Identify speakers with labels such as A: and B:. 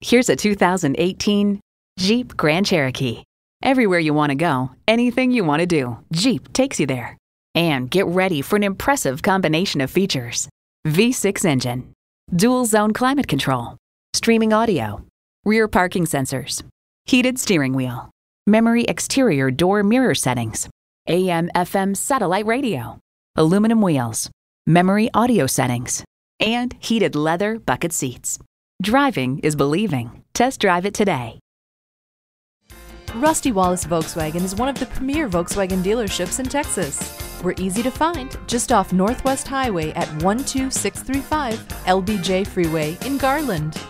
A: Here's a 2018 Jeep Grand Cherokee. Everywhere you want to go, anything you want to do, Jeep takes you there. And get ready for an impressive combination of features V6 engine, dual zone climate control, streaming audio, rear parking sensors, heated steering wheel, memory exterior door mirror settings, AM FM satellite radio, aluminum wheels, memory audio settings, and heated leather bucket seats. Driving is believing. Test drive it today.
B: Rusty Wallis Volkswagen is one of the premier Volkswagen dealerships in Texas. We're easy to find just off Northwest Highway at 12635 LBJ Freeway in Garland.